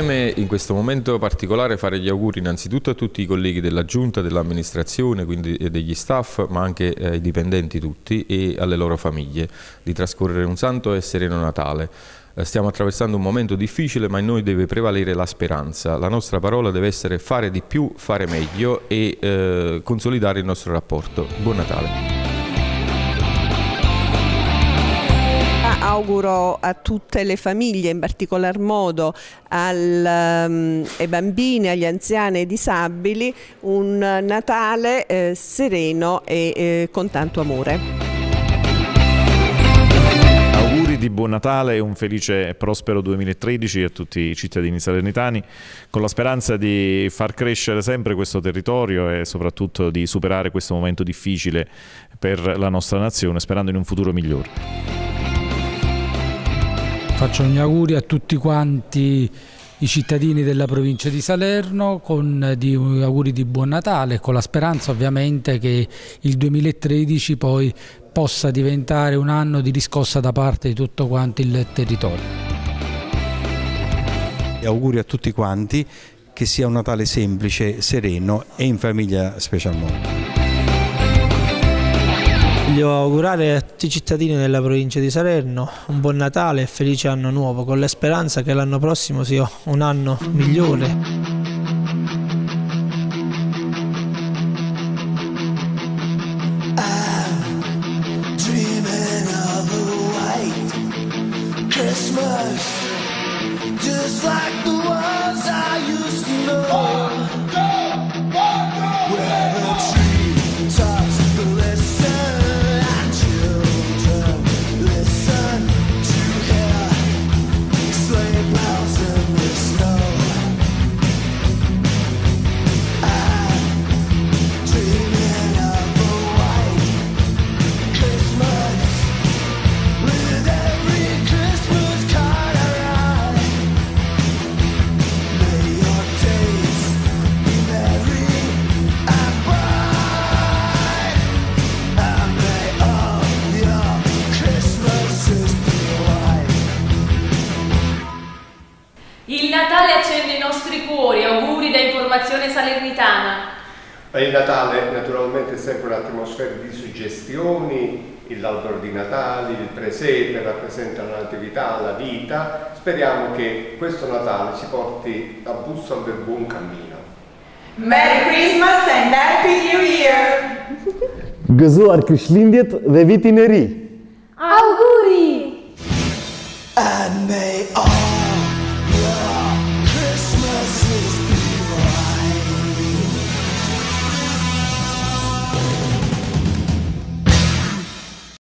preme in questo momento particolare fare gli auguri innanzitutto a tutti i colleghi della Giunta, dell'amministrazione, quindi degli staff, ma anche ai dipendenti tutti e alle loro famiglie, di trascorrere un santo e sereno Natale. Eh, stiamo attraversando un momento difficile, ma in noi deve prevalere la speranza. La nostra parola deve essere fare di più, fare meglio e eh, consolidare il nostro rapporto. Buon Natale. Auguro a tutte le famiglie, in particolar modo al, um, ai bambini, agli anziani e ai disabili, un Natale eh, sereno e eh, con tanto amore di buon Natale e un felice e prospero 2013 a tutti i cittadini salernitani, con la speranza di far crescere sempre questo territorio e soprattutto di superare questo momento difficile per la nostra nazione, sperando in un futuro migliore. Faccio gli auguri a tutti quanti i cittadini della provincia di Salerno con di, auguri di buon Natale con la speranza ovviamente che il 2013 poi possa diventare un anno di riscossa da parte di tutto quanto il territorio. E auguri a tutti quanti che sia un Natale semplice, sereno e in famiglia specialmente. Voglio augurare a tutti i cittadini della provincia di Salerno un buon Natale e felice anno nuovo, con la speranza che l'anno prossimo sia un anno migliore. Salernitana. Il Natale naturalmente è sempre un'atmosfera di suggestioni, l'albero di Natale, il presepe rappresenta la natività, la vita. Speriamo che questo Natale ci porti a bussola del buon cammino. Merry Christmas and Happy New Year! Gëzuar Krishtlindjet dhe vitin e ri! Auguri! And may all